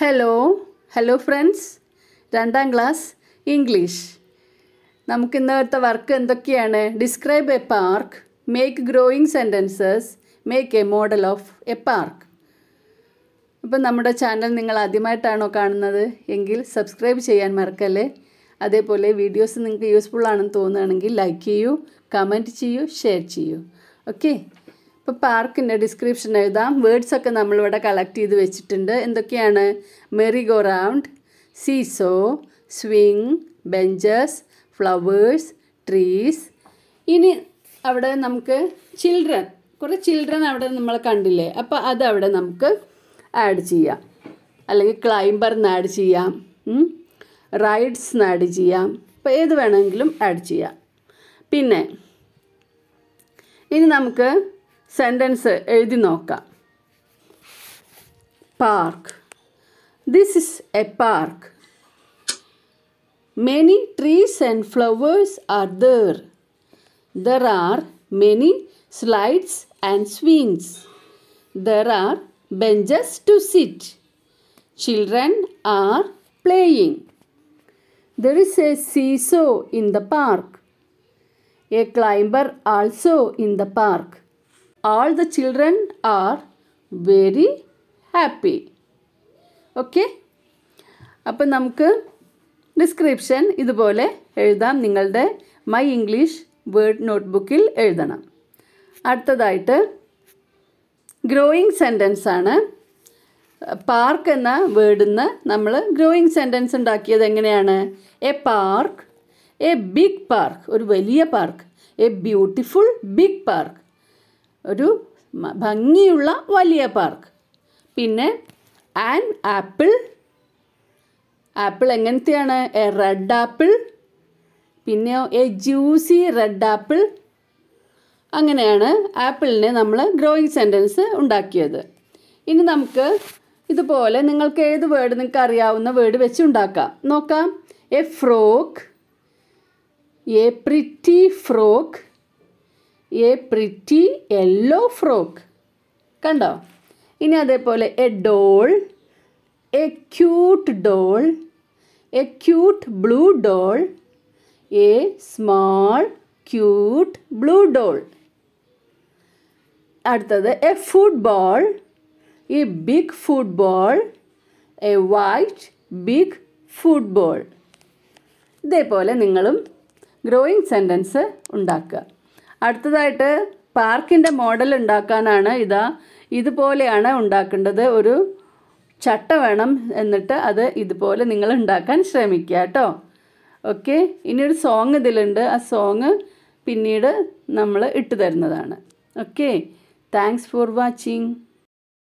Hello hello friends രണ്ടാം class English നമുക്ക് ഇന്നത്തെ വർക്ക് എന്തൊക്കെയാണ്? Describe a park make growing sentences make a model of a park ഇപ്പം നമ്മുടെ ചാനൽ നിങ്ങൾ ആദ്യമായിട്ടാണോ കാണുന്നത്? എങ്കിൽ സബ്സ്ക്രൈബ് ചെയ്യാൻ മറക്കല്ലേ? അതേപോലെ വീഡിയോസ് നിങ്ങൾക്ക് യൂസ്ഫുൾ ആണെന്ന് തോന്നുകയാണെങ്കിൽ ലൈക്ക് ചെയ്യൂ കമന്റ് ചെയ്യൂ ഷെയർ ചെയ്യൂ. ഓക്കെ ഇപ്പോൾ പാർക്കിന്റെ ഡിസ്ക്രിപ്ഷൻ എഴുതാം. വേർഡ്സ് ഒക്കെ നമ്മളിവിടെ കളക്ട് ചെയ്ത് വെച്ചിട്ടുണ്ട്. എന്തൊക്കെയാണ്? Merry go round seesaw swing benches flowers trees ഇനി അവിടെ നമുക്ക് ചിൽഡ്രൻ കുറേ ചിൽഡ്രൻ അവിടെ നമ്മൾ കണ്ടില്ലേ? അപ്പോൾ അതവിടെ നമുക്ക് ആഡ് ചെയ്യാം. അല്ലെങ്കിൽ ക്ലൈംബറിന് ആഡ് ചെയ്യാം. റൈഡ്സിന് ആഡ് ചെയ്യാം. അപ്പോൾ ഏത് വേണമെങ്കിലും ആഡ് ചെയ്യാം. പിന്നെ ഇനി നമുക്ക് സെൻറ്റൻസ് എഴുതി നോക്കാം park this is a park many trees and flowers are there there are many slides and swings there are benches to sit. Children are playing. There is a seesaw in the park. A climber also in the park. All the children are very happy. Okay അപ്പം നമുക്ക് description ഇതുപോലെ എഴുതാം. നിങ്ങളുടെ my English word നോട്ട്ബുക്കിൽ എഴുതണം. അടുത്തതായിട്ട് growing sentence ആണ്. Park എന്ന വേർഡിൽ നമ്മൾ ഗ്രോയിങ് സെന്റൻസ് ഉണ്ടാക്കിയത് എങ്ങനെയാണ്? A park a big park ഒരു വലിയ park a beautiful big park ഒരു ഭംഗിയുള്ള വലിയ പാർക്ക്. പിന്നെ ആൻ ആപ്പിൾ ആപ്പിൾ എങ്ങനത്തെയാണ്? എ റെഡ് ആപ്പിൾ പിന്നെ എ ജ്യൂസി റെഡ് ആപ്പിൾ അങ്ങനെയാണ് ആപ്പിളിനെ നമ്മൾ ഗ്രോയിങ് സെന്റൻസ് ഉണ്ടാക്കിയത്. ഇനി നമുക്ക് ഇതുപോലെ നിങ്ങൾക്ക് ഏത് വേർഡ് നിങ്ങൾക്ക് അറിയാവുന്ന വേർഡ് വെച്ച് ഉണ്ടാക്കാം. നോക്കാം. A frock a pretty frock a pretty yellow frock കണ്ടോ? ഇനി അതേപോലെ a doll a cute doll a cute blue doll a small cute blue doll അടുത്തത് a football a big football a white big football ഇതേപോലെ നിങ്ങളും growing sentence ഉണ്ടാക്കുക. അടുത്തതായിട്ട് പാർക്കിന്റെ model ഉണ്ടാക്കാനാണ് ഇതാ ഇതുപോലെയാണ് ഉണ്ടാക്കേണ്ടത്. ഒരു ചട്ട വേണം എന്നിട്ട് അത് ഇതുപോലെ നിങ്ങൾ ഉണ്ടാക്കാൻ ശ്രമിക്കുക കേട്ടോ. ഓക്കെ? ഇനിയൊരു സോങ് ഇതിലുണ്ട്. ആ സോങ് പിന്നീട് നമ്മൾ ഇട്ട് തരുന്നതാണ്. ഓക്കെ? Thanks for watching